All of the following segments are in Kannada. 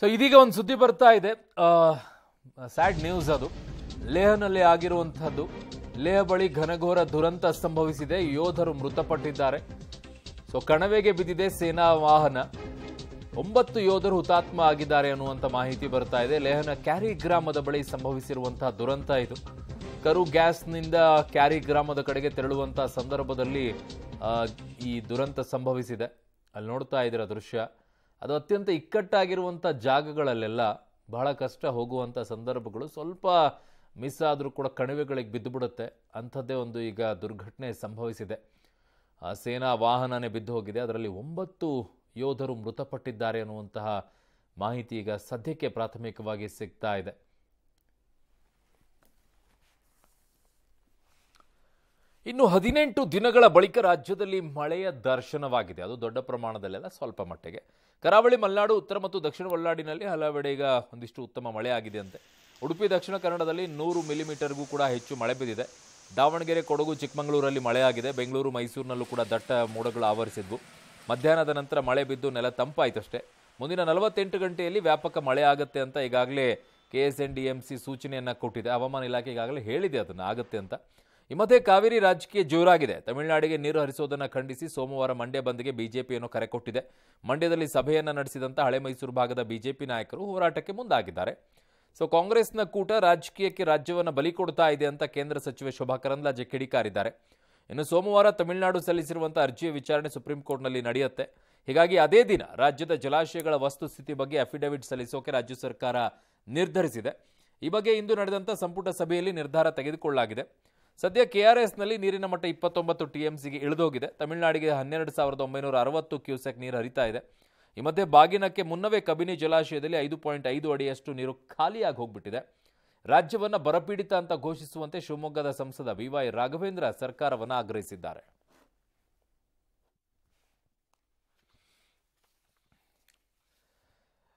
ಸೊ ಇದೀಗ ಒಂದು ಸುದ್ದಿ ಬರ್ತಾ ಇದೆ. ಸ್ಯಾಡ್ ನ್ಯೂಸ್ ಅದು. ಲೇಹನಲ್ಲಿ ಆಗಿರುವಂಥದ್ದು, ಲೇಹ ಬಳಿ ಘನಘೋರ ದುರಂತ ಸಂಭವಿಸಿದೆ. ಯೋಧರು ಮೃತಪಟ್ಟಿದ್ದಾರೆ. ಸೊ ಕಣವೆಗೆ ಬಿದ್ದಿದೆ ಸೇನಾ ವಾಹನ. ಒಂಬತ್ತು ಯೋಧರು ಹುತಾತ್ಮ ಆಗಿದ್ದಾರೆ ಅನ್ನುವಂಥ ಮಾಹಿತಿ ಬರ್ತಾ ಇದೆ. ಲೇಹನ ಕ್ಯಾರಿ ಗ್ರಾಮದ ಬಳಿ ಸಂಭವಿಸಿರುವಂತಹ ದುರಂತ ಇದು. ಕರು ಗ್ಯಾಸ್ನಿಂದ ಕ್ಯಾರಿ ಗ್ರಾಮದ ಕಡೆಗೆ ತೆರಳುವಂತಹ ಸಂದರ್ಭದಲ್ಲಿ ಈ ದುರಂತ ಸಂಭವಿಸಿದೆ. ಅಲ್ಲಿ ನೋಡ್ತಾ ಇದ್ದೀರ ದೃಶ್ಯ. ಅದು ಅತ್ಯಂತ ಇಕ್ಕಟ್ಟಾಗಿರುವಂಥ ಜಾಗಗಳಲ್ಲೆಲ್ಲ ಬಹಳ ಕಷ್ಟ ಹೋಗುವಂಥ ಸಂದರ್ಭಗಳು ಸ್ವಲ್ಪ ಮಿಸ್ ಆದರೂ ಕೂಡ ಕಣಿವೆಗಳಿಗೆ ಬಿದ್ದು ಬಿಡುತ್ತೆ ಅಂಥದ್ದೇ ಒಂದು ಈಗ ದುರ್ಘಟನೆ ಸಂಭವಿಸಿದೆ. ಆ ಸೇನಾ ವಾಹನನೇ ಬಿದ್ದು ಹೋಗಿದೆ. ಅದರಲ್ಲಿ ಒಂಬತ್ತು ಯೋಧರು ಮೃತಪಟ್ಟಿದ್ದಾರೆ ಅನ್ನುವಂತಹ ಮಾಹಿತಿ ಈಗ ಸದ್ಯಕ್ಕೆ ಪ್ರಾಥಮಿಕವಾಗಿ ಸಿಗ್ತಾ ಇದೆ. ಇನ್ನು ಹದಿನೆಂಟು ದಿನಗಳ ಬಳಿಕ ರಾಜ್ಯದಲ್ಲಿ ಮಳೆಯ ದರ್ಶನವಾಗಿದೆ. ಅದು ದೊಡ್ಡ ಪ್ರಮಾಣದಲ್ಲೆಲ್ಲ ಸ್ವಲ್ಪ ಮಟ್ಟಿಗೆ. ಕರಾವಳಿ ಮಲೆನಾಡು, ಉತ್ತರ ಮತ್ತು ದಕ್ಷಿಣ ಒಳನಾಡಿನಲ್ಲಿ ಹಲವೆಡೆ ಈಗ ಒಂದಿಷ್ಟು ಉತ್ತಮ ಮಳೆ ಆಗಿದೆ ಅಂತೆ. ಉಡುಪಿ, ದಕ್ಷಿಣ ಕನ್ನಡದಲ್ಲಿ ನೂರು ಮಿಲಿಮೀಟರ್ಗೂ ಕೂಡ ಹೆಚ್ಚು ಮಳೆ ಬಿದ್ದಿದೆ. ದಾವಣಗೆರೆ, ಕೊಡಗು, ಚಿಕ್ಕಮಗಳೂರಲ್ಲಿ ಮಳೆಯಾಗಿದೆ ಬೆಂಗಳೂರು, ಮೈಸೂರಿನಲ್ಲೂ ಕೂಡ ದಟ್ಟ ಮೋಡಗಳು ಆವರಿಸಿದ್ವು. ಮಧ್ಯಾಹ್ನದ ನಂತರ ಮಳೆ ಬಿದ್ದು ನೆಲ ತಂಪಾಯ್ತಷ್ಟೇ. ಮುಂದಿನ ನಲವತ್ತೆಂಟು ಗಂಟೆಯಲ್ಲಿ ವ್ಯಾಪಕ ಮಳೆ ಆಗುತ್ತೆ ಅಂತ ಈಗಾಗಲೇ K S N D M C ಸೂಚನೆಯನ್ನು ಕೊಟ್ಟಿದೆ. ಹವಾಮಾನ ಇಲಾಖೆ ಈಗಾಗಲೇ ಹೇಳಿದೆ ಅದನ್ನು ಆಗುತ್ತೆ ಅಂತ. ಈ ಮಧ್ಯೆ ಕಾವೇರಿ ರಾಜಕೀಯ ಜೋರಾಗಿದೆ. ತಮಿಳುನಾಡಿಗೆ ನೀರು ಹರಿಸೋದನ್ನು ಖಂಡಿಸಿ ಸೋಮವಾರ ಮಂಡ್ಯ ಬಂದ್ಗೆ ಬಿಜೆಪಿಯನ್ನು ಕರೆ ಕೊಟ್ಟಿದೆ. ಮಂಡ್ಯದಲ್ಲಿ ಸಭೆಯನ್ನು ನಡೆಸಿದಂಥ ಹಳೆ ಮೈಸೂರು ಭಾಗದ ಬಿಜೆಪಿ ನಾಯಕರು ಹೋರಾಟಕ್ಕೆ ಮುಂದಾಗಿದ್ದಾರೆ. ಸೊ, ಕಾಂಗ್ರೆಸ್ನ ಕೂಟ ರಾಜಕೀಯಕ್ಕೆ ರಾಜ್ಯವನ್ನು ಬಲಿ ಕೊಡ್ತಾ ಇದೆ ಅಂತ ಕೇಂದ್ರ ಸಚಿವೆ ಶೋಭಾ ಕರಂದ್ಲಾಜೆ ಕಿಡಿಕಾರಿದ್ದಾರೆ. ಇನ್ನು ಸೋಮವಾರ ತಮಿಳುನಾಡು ಸಲ್ಲಿಸಿರುವಂಥ ಅರ್ಜಿಯ ವಿಚಾರಣೆ ಸುಪ್ರೀಂ ಕೋರ್ಟ್ನಲ್ಲಿ ನಡೆಯುತ್ತೆ. ಹೀಗಾಗಿ ಅದೇ ದಿನ ರಾಜ್ಯದ ಜಲಾಶಯಗಳ ವಸ್ತುಸ್ಥಿತಿ ಬಗ್ಗೆ ಅಫಿಡವಿಟ್ ಸಲ್ಲಿಸೋಕೆ ರಾಜ್ಯ ಸರ್ಕಾರ ನಿರ್ಧರಿಸಿದೆ. ಈ ಬಗ್ಗೆ ಇಂದು ನಡೆದಂಥ ಸಂಪುಟ ಸಭೆಯಲ್ಲಿ ನಿರ್ಧಾರ ತೆಗೆದುಕೊಳ್ಳಲಾಗಿದೆ. ಸದ್ಯ ಕೆಆರ್ಎಸ್ನಲ್ಲಿ ನೀರಿನ ಮಟ್ಟ ಇಪ್ಪತ್ತೊಂಬತ್ತು ಟಿಎಂಸಿಗೆ ಇಳಿದೋಗಿದೆ. ತಮಿಳುನಾಡಿಗೆ ಹನ್ನೆರಡು ಸಾವಿರದ ಒಂಬೈನೂರ ಅರವತ್ತು ಕ್ಯೂಸೆಕ್ ನೀರು ಹರಿತಾ ಇದೆ. ಈ ಮಧ್ಯೆ ಬಾಗಿನಕ್ಕೆ ಮುನ್ನವೇ ಕಬಿನಿ ಜಲಾಶಯದಲ್ಲಿ ಐದು ಪಾಯಿಂಟ್ ಐದು ಅಡಿಯಷ್ಟು ನೀರು ಖಾಲಿಯಾಗಿ ಹೋಗ್ಬಿಟ್ಟಿದೆ. ರಾಜ್ಯವನ್ನು ಬರಪೀಡಿತ ಅಂತ ಘೋಷಿಸುವಂತೆ ಶಿವಮೊಗ್ಗದ ಸಂಸದ ಬಿವೈ ರಾಘವೇಂದ್ರ ಸರ್ಕಾರವನ್ನು ಆಗ್ರಹಿಸಿದ್ದಾರೆ.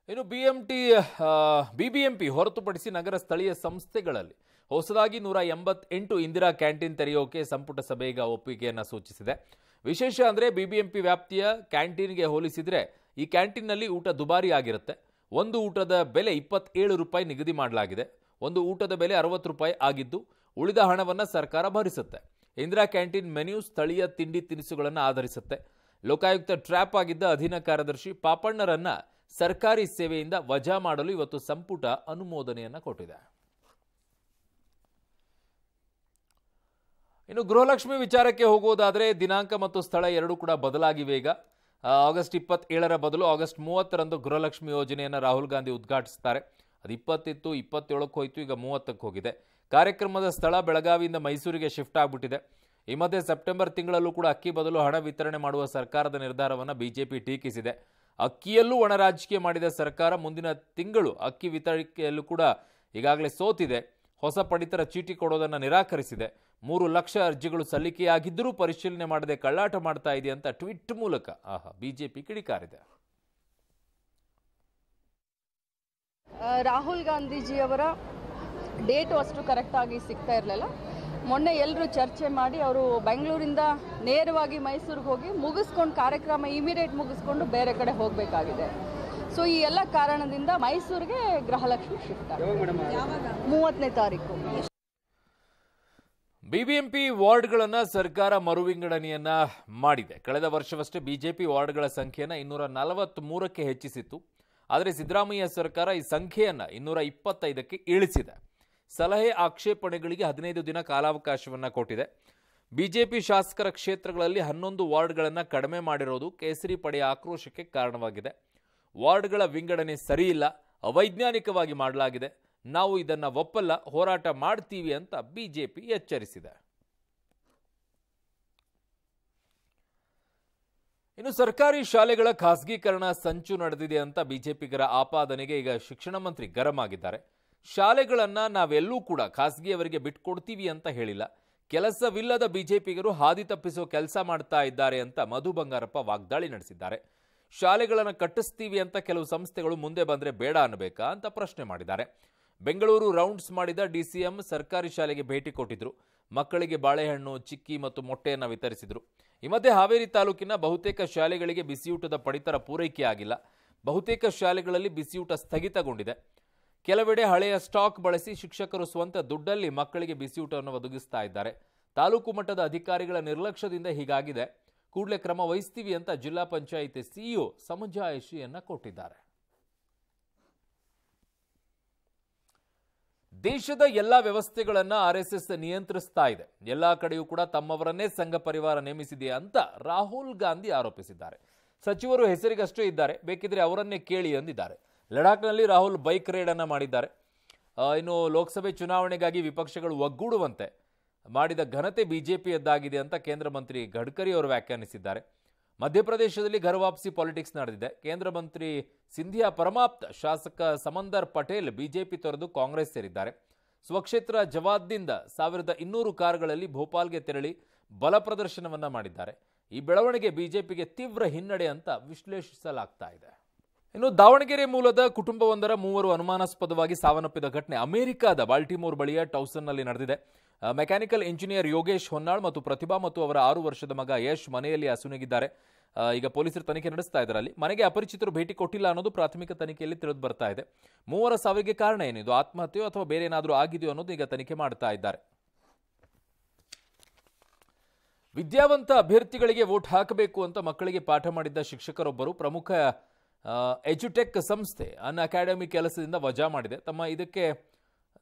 ಇನ್ನು ಬಿಎಂಟಿ ಬಿಬಿಎಂಪಿ ಹೊರತುಪಡಿಸಿ ನಗರ ಸ್ಥಳೀಯ ಸಂಸ್ಥೆಗಳಲ್ಲಿ ಹೊಸದಾಗಿ ನೂರ ಎಂಬತ್ತೆಂಟು ಇಂದಿರಾ ಕ್ಯಾಂಟೀನ್ ತೆರೆಯೋಕೆ ಸಂಪುಟ ಸಭೆ ಈಗ ಒಪ್ಪಿಗೆಯನ್ನು ಸೂಚಿಸಿದೆ. ವಿಶೇಷ ಅಂದರೆ ಬಿಬಿಎಂಪಿ ವ್ಯಾಪ್ತಿಯ ಕ್ಯಾಂಟೀನ್ಗೆ ಹೋಲಿಸಿದರೆ ಈ ಕ್ಯಾಂಟೀನ್ನಲ್ಲಿ ಊಟ ದುಬಾರಿ ಆಗಿರುತ್ತೆ. ಒಂದು ಊಟದ ಬೆಲೆ ಇಪ್ಪತ್ತೇಳು ರೂಪಾಯಿ ನಿಗದಿ ಮಾಡಲಾಗಿದೆ. ಒಂದು ಊಟದ ಬೆಲೆ ಅರವತ್ತು ರೂಪಾಯಿ ಆಗಿದ್ದು ಉಳಿದ ಹಣವನ್ನು ಸರ್ಕಾರ ಭರಿಸುತ್ತೆ. ಇಂದಿರಾ ಕ್ಯಾಂಟೀನ್ ಮೆನ್ಯು ಸ್ಥಳೀಯ ತಿಂಡಿ ತಿನಿಸುಗಳನ್ನು ಆಧರಿಸುತ್ತೆ. ಲೋಕಾಯುಕ್ತ ಟ್ರ್ಯಾಪ್ ಆಗಿದ್ದ ಅಧೀನ ಕಾರ್ಯದರ್ಶಿ ಪಾಪಣ್ಣರನ್ನ ಸರ್ಕಾರಿ ಸೇವೆಯಿಂದ ವಜಾ ಮಾಡಲು ಇವತ್ತು ಸಂಪುಟ ಅನುಮೋದನೆಯನ್ನು ಕೊಟ್ಟಿದೆ. ಇನ್ನು ಗೃಹಲಕ್ಷ್ಮಿ ವಿಚಾರಕ್ಕೆ ಹೋಗುವುದಾದರೆ ದಿನಾಂಕ ಮತ್ತು ಸ್ಥಳ ಎರಡೂ ಕೂಡ ಬದಲಾಗಿವೆ ಈಗ ಆಗಸ್ಟ್ ಇಪ್ಪತ್ತೇಳರ ಬದಲು ಆಗಸ್ಟ್ ಮೂವತ್ತರಂದು ಗೃಹಲಕ್ಷ್ಮಿ ಯೋಜನೆಯನ್ನು ರಾಹುಲ್ ಗಾಂಧಿ ಉದ್ಘಾಟಿಸ್ತಾರೆ. ಅದು ಇಪ್ಪತ್ತಿತ್ತು, ಇಪ್ಪತ್ತೇಳಕ್ಕೆ ಹೋಯಿತು, ಈಗ ಮೂವತ್ತಕ್ಕೆ ಹೋಗಿದೆ. ಕಾರ್ಯಕ್ರಮದ ಸ್ಥಳ ಬೆಳಗಾವಿಯಿಂದ ಮೈಸೂರಿಗೆ ಶಿಫ್ಟ್ ಆಗಿಬಿಟ್ಟಿದೆ. ಈ ಮಧ್ಯೆ ಸೆಪ್ಟೆಂಬರ್ ತಿಂಗಳಲ್ಲೂ ಕೂಡ ಅಕ್ಕಿ ಬದಲು ಹಣ ವಿತರಣೆ ಮಾಡುವ ಸರ್ಕಾರದ ನಿರ್ಧಾರವನ್ನು ಬಿಜೆಪಿ ಟೀಕಿಸಿದೆ. ಅಕ್ಕಿಯಲ್ಲೂ ಒಣ ರಾಜಕೀಯ ಮಾಡಿದ ಸರ್ಕಾರ ಮುಂದಿನ ತಿಂಗಳು ಅಕ್ಕಿ ವಿತರಿಕೆಯಲ್ಲೂ ಕೂಡ ಈಗಾಗಲೇ ಸೋತಿದೆ. ಹೊಸ ಪಡಿತರ ಚೀಟಿ ಕೊಡೋದನ್ನು ನಿರಾಕರಿಸಿದೆ. ಮೂರು ಲಕ್ಷ ಅರ್ಜಿಗಳು ಸಲ್ಲಿಕೆಯಾಗಿದ್ದರೂ ಪರಿಶೀಲನೆ ಮಾಡದೆ ಕಳ್ಳಾಟ ಮಾಡ್ತಾ ಇದೆ ಅಂತ ಟ್ವೀಟ್ ಮೂಲಕ. ಆಹಾ ಬಿಜೆಪಿ ಕಿಡಿಕಾರಿದೆ. ರಾಹುಲ್ ಗಾಂಧೀಜಿಯವರ ಡೇಟು ಅಷ್ಟು ಕರೆಕ್ಟಾಗಿ ಸಿಗ್ತಾ ಇರಲಿಲ್ಲ. ಮೊನ್ನೆ ಎಲ್ಲರೂ ಚರ್ಚೆ ಮಾಡಿ ಅವರು ಬೆಂಗಳೂರಿಂದ ನೇರವಾಗಿ ಮೈಸೂರಿಗೆ ಹೋಗಿ ಮುಗಿಸ್ಕೊಂಡು ಕಾರ್ಯಕ್ರಮ ಇಮಿಡಿಯೇಟ್ ಮುಗಿಸ್ಕೊಂಡು ಬೇರೆ ಕಡೆ ಹೋಗಬೇಕಾಗಿದೆ. ಸೊ ಈ ಎಲ್ಲ ಕಾರಣದಿಂದ ಮೈಸೂರಿಗೆ ಗೃಹಲಕ್ಷ್ಮಿ ಶಿಫ್ಟ್ ಆಗಿದೆ ಮೂವತ್ತನೇ ತಾರೀಕು. ಬಿಬಿಎಂಪಿ ವಾರ್ಡ್ಗಳನ್ನು ಸರ್ಕಾರ ಮರುವಿಂಗಡಣೆಯನ್ನ ಮಾಡಿದೆ. ಕಳೆದ ವರ್ಷವಷ್ಟೇ ಬಿಜೆಪಿ ವಾರ್ಡ್ಗಳ ಸಂಖ್ಯೆಯನ್ನು ಇನ್ನೂರ ನಲವತ್ಮೂರಕ್ಕೆ ಹೆಚ್ಚಿಸಿತ್ತು. ಆದರೆ ಸಿದ್ದರಾಮಯ್ಯ ಸರ್ಕಾರ ಈ ಸಂಖ್ಯೆಯನ್ನು ಇನ್ನೂರ ಇಪ್ಪತ್ತೈದಕ್ಕೆ ಇಳಿಸಿದೆ. ಸಲಹೆ ಆಕ್ಷೇಪಣೆಗಳಿಗೆ ಹದಿನೈದು ದಿನ ಕಾಲಾವಕಾಶವನ್ನು ಕೊಟ್ಟಿದೆ. ಬಿಜೆಪಿ ಶಾಸಕರ ಕ್ಷೇತ್ರಗಳಲ್ಲಿ ಹನ್ನೊಂದು ವಾರ್ಡ್ಗಳನ್ನು ಕಡಿಮೆ ಮಾಡಿರೋದು ಕೇಸರಿ ಪಡೆಯ ಆಕ್ರೋಶಕ್ಕೆ ಕಾರಣವಾಗಿದೆ. ವಾರ್ಡ್ಗಳ ವಿಂಗಡಣೆ ಸರಿಯಿಲ್ಲ, ಅವೈಜ್ಞಾನಿಕವಾಗಿ ಮಾಡಲಾಗಿದೆ. ನಾವು ಇದನ್ನ ಒಪ್ಪಲ್ಲ, ಹೋರಾಟ ಮಾಡ್ತೀವಿ ಅಂತ ಬಿಜೆಪಿ ಎಚ್ಚರಿಸಿದೆ. ಇನ್ನು ಸರ್ಕಾರಿ ಶಾಲೆಗಳ ಖಾಸಗೀಕರಣ ಸಂಚು ನಡೆದಿದೆ ಅಂತ ಬಿಜೆಪಿಗರ ಆಪಾದನೆಗೆ ಈಗ ಶಿಕ್ಷಣ ಮಂತ್ರಿ ಗರಂ ಆಗಿದ್ದಾರೆ ಶಾಲೆಗಳನ್ನ ನಾವೆಲ್ಲೂ ಕೂಡ ಖಾಸಗಿಯವರಿಗೆ ಬಿಟ್ಕೊಡ್ತೀವಿ ಅಂತ ಹೇಳಿಲ್ಲ. ಕೆಲಸವಿಲ್ಲದ ಬಿಜೆಪಿಗರು ಹಾದಿ ತಪ್ಪಿಸೋ ಕೆಲಸ ಮಾಡ್ತಾ ಇದ್ದಾರೆ ಅಂತ ಮಧು ಬಂಗಾರಪ್ಪ ವಾಗ್ದಾಳಿ ನಡೆಸಿದ್ದಾರೆ. ಶಾಲೆಗಳನ್ನು ಕಟ್ಟಿಸ್ತೀವಿ ಅಂತ ಕೆಲವು ಸಂಸ್ಥೆಗಳು ಮುಂದೆ ಬಂದರೆ ಬೇಡ ಅನ್ನಬೇಕಾ ಅಂತ ಪ್ರಶ್ನೆ ಮಾಡಿದ್ದಾರೆ. ಬೆಂಗಳೂರು ರೌಂಡ್ಸ್ ಮಾಡಿದ ಡಿಸಿಎಂ ಸರ್ಕಾರಿ ಶಾಲೆಗೆ ಭೇಟಿ ಕೊಟ್ಟಿದ್ರು. ಮಕ್ಕಳಿಗೆ ಬಾಳೆಹಣ್ಣು, ಚಿಕ್ಕಿ ಮತ್ತು ಮೊಟ್ಟೆಯನ್ನು ವಿತರಿಸಿದರು. ಈ ಮಧ್ಯೆ ಹಾವೇರಿ ತಾಲೂಕಿನ ಬಹುತೇಕ ಶಾಲೆಗಳಿಗೆ ಬಿಸಿಯೂಟದ ಪಡಿತರ ಪೂರೈಕೆಯಾಗಿಲ್ಲ ಬಹುತೇಕ ಶಾಲೆಗಳಲ್ಲಿ ಬಿಸಿಯೂಟ ಸ್ಥಗಿತಗೊಂಡಿದೆ. ಕೆಲವೆಡೆ ಹಳೆಯ ಸ್ಟಾಕ್ ಬಳಸಿ ಶಿಕ್ಷಕರು ಸ್ವಂತ ದುಡ್ಡಲ್ಲಿ ಮಕ್ಕಳಿಗೆ ಬಿಸಿಯೂಟವನ್ನು ಒದಗಿಸ್ತಾ ಇದ್ದಾರೆ. ತಾಲೂಕು ಮಟ್ಟದ ಅಧಿಕಾರಿಗಳ ನಿರ್ಲಕ್ಷ್ಯದಿಂದ ಹೀಗಾಗಿದೆ. ಕೂಡಲೇ ಕ್ರಮ ವಹಿಸ್ತೀವಿ ಅಂತ ಜಿಲ್ಲಾ ಪಂಚಾಯಿತಿ ಸಿಇಒ ಸಮಜಾಯಿಷಿಯನ್ನು ಕೊಟ್ಟಿದ್ದಾರೆ. ದೇಶದ ಎಲ್ಲಾ ವ್ಯವಸ್ಥೆಗಳನ್ನ ಎಸ್ ನಿಯಂತ್ರಿಸ್ತಾ ಇದೆ. ಎಲ್ಲ ಕಡೆಯೂ ಕೂಡ ತಮ್ಮವರನ್ನೇ ಸಂಘ ಪರಿವಾರ ನೇಮಿಸಿದೆ ಅಂತ ರಾಹುಲ್ ಗಾಂಧಿ ಆರೋಪಿಸಿದ್ದಾರೆ. ಸಚಿವರು ಹೆಸರಿಗಷ್ಟೇ ಇದ್ದಾರೆ, ಬೇಕಿದ್ರೆ ಅವರನ್ನೇ ಕೇಳಿ ಅಂದಿದ್ದಾರೆ ಲಡಾಖ್ನಲ್ಲಿ ರಾಹುಲ್ ಬೈಕ್ ರೈಡ್ ಅನ್ನ ಮಾಡಿದ್ದಾರೆ ಇನ್ನು ಲೋಕಸಭೆ ಚುನಾವಣೆಗಾಗಿ ವಿಪಕ್ಷಗಳು ಒಗ್ಗೂಡುವಂತೆ ಮಾಡಿದ ಘನತೆ ಬಿಜೆಪಿಯದ್ದಾಗಿದೆ ಅಂತ ಕೇಂದ್ರ ಮಂತ್ರಿ ಗಡ್ಕರಿ ಅವರು ವ್ಯಾಖ್ಯಾನಿಸಿದ್ದಾರೆ. ಮಧ್ಯಪ್ರದೇಶದಲ್ಲಿ ಘರವಾಪಸಿ ಪಾಲಿಟಿಕ್ಸ್ ನಡೆದಿದೆ. ಕೇಂದ್ರ ಮಂತ್ರಿ ಸಿಂಧಿಯಾ ಪರಮಾಪ್ತ, ಶಾಸಕ ಸಮಂದರ್ ಪಟೇಲ್, ಬಿಜೆಪಿ ತೊರೆದು ಕಾಂಗ್ರೆಸ್ ಸೇರಿದ್ದಾರೆ. ಸ್ವಕ್ಷೇತ್ರ ಜವಾದ್ದಿಂದ ಸಾವಿರದ ಇನ್ನೂರು ಕಾರುಗಳಲ್ಲಿ ಭೋಪಾಲ್ಗೆ ತೆರಳಿ ಬಲ ಪ್ರದರ್ಶನವನ್ನ ಮಾಡಿದ್ದಾರೆ. ಈ ಬೆಳವಣಿಗೆ ಬಿಜೆಪಿಗೆ ತೀವ್ರ ಹಿನ್ನಡೆ ಅಂತ ವಿಶ್ಲೇಷಿಸಲಾಗ್ತಾ ಇದೆ. ಇನ್ನು ದಾವಣಗೆರೆ ಮೂಲದ ಕುಟುಂಬವೊಂದರ ಮೂವರು ಅನುಮಾನಾಸ್ಪದವಾಗಿ ಸಾವನ್ನಪ್ಪಿದ ಘಟನೆ ಅಮೆರಿಕದ ಬಾಲ್ಟಿಮೋರ್ ಬಳಿಯ ಟೌಸನ್ನಲ್ಲಿ ನಡೆದಿದೆ. ಮೆಕ್ಯಾನಿಕಲ್ ಇಂಜಿನಿಯರ್ ಯೋಗೇಶ್ ಹೊನ್ನಾಳ್ ಮತ್ತು ಪ್ರತಿಭಾ ಮತ್ತು ಅವರ ಆರು ವರ್ಷದ ಮಗ ಯಶ್ ಮನೆಯಲ್ಲಿ ಅಸುನೀಗಿದ್ದಾರೆ ಈಗ ಪೊಲೀಸರು ತನಿಖೆ ನಡೆಸ್ತಾ ಇದ್ದಾರೆ ಅಲ್ಲಿ. ಮನೆಗೆ ಅಪರಿಚಿತರು ಭೇಟಿ ಕೊಟ್ಟಿಲ್ಲ ಅನ್ನೋದು ಪ್ರಾಥಮಿಕ ತನಿಖೆಯಲ್ಲಿ ತಿಳಿದು ಬರ್ತಾ ಇದೆ. ಮೂವರ ಸಾವಿಗೆ ಕಾರಣ ಏನಿದು ಆತ್ಮಹತ್ಯೆಯೋ ಅಥವಾ ಬೇರೆ ಏನಾದರೂ ಆಗಿದೆಯೋ ಅನ್ನೋದು ಈಗ ತನಿಖೆ ಮಾಡ್ತಾ ಇದ್ದಾರೆ. ವಿದ್ಯಾವಂತ ಅಭ್ಯರ್ಥಿಗಳಿಗೆ ವೋಟ್ ಹಾಕಬೇಕು ಅಂತ ಮಕ್ಕಳಿಗೆ ಪಾಠ ಮಾಡಿದ್ದ ಶಿಕ್ಷಕರೊಬ್ಬರು ಪ್ರಮುಖ ಎಜುಟೆಕ್ ಸಂಸ್ಥೆ, ಅನ್ ಅಕಾಡೆಮಿ ಕೆಲಸದಿಂದ ವಜಾ ಮಾಡಿದೆ. ತಮ್ಮ ಇದಕ್ಕೆ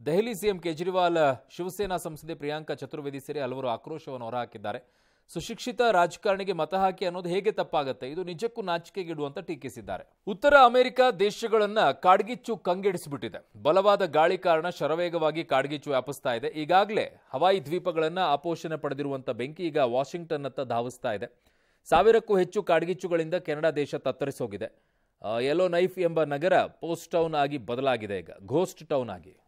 ದೆಹಲಿ ಸಿಎಂ ಕೇಜ್ರಿವಾಲ್, ಶಿವಸೇನಾ ಸಂಸದೆ ಪ್ರಿಯಾಂಕಾ ಚತುರ್ವೇದಿ ಸೇರಿ ಹಲವರು ಆಕ್ರೋಶವನ್ನು ಹೊರಹಾಕಿದ್ದಾರೆ. ಸುಶಿಕ್ಷಿತ ರಾಜಕಾರಣಿಗೆ ಮತ ಹಾಕಿ ಅನ್ನೋದು ಹೇಗೆ ತಪ್ಪಾಗುತ್ತೆ? ಇದು ನಿಜಕ್ಕೂ ನಾಚಿಕೆಗಿಡುವಂತ ಟೀಕಿಸಿದ್ದಾರೆ. ಉತ್ತರ ಅಮೆರಿಕ ದೇಶಗಳನ್ನ ಕಾಡ್ಗಿಚ್ಚು ಕಂಗೆಡಿಸಿಬಿಟ್ಟಿದೆ. ಬಲವಾದ ಗಾಳಿ ಕಾರಣ ಶರವೇಗವಾಗಿ ಕಾಡ್ಗಿಚ್ಚು ವ್ಯಾಪಿಸ್ತಾ ಇದೆ. ಈಗಾಗಲೇ ಹವಾಯಿ ದ್ವೀಪಗಳನ್ನ ಆಪೋಷಣೆ ಪಡೆದಿರುವಂತ ಬೆಂಕಿ ಈಗ ವಾಷಿಂಗ್ಟನ್ ಅತ್ತ ಧಾವಿಸ್ತಾ ಇದೆ. ಸಾವಿರಕ್ಕೂ ಹೆಚ್ಚು ಕಾಡ್ಗಿಚ್ಚುಗಳಿಂದ ಕೆನಡಾ ದೇಶ ತತ್ತರಿಸೋಗಿದೆ. ಯೆಲ್ಲೋ ನೈಫ್ ಎಂಬ ನಗರ ಪೋಸ್ಟ್ ಟೌನ್ ಆಗಿ ಬದಲಾಗಿದೆ ಈಗ. ಘೋಸ್ಟ್ ಟೌನ್ ಆಗಿ.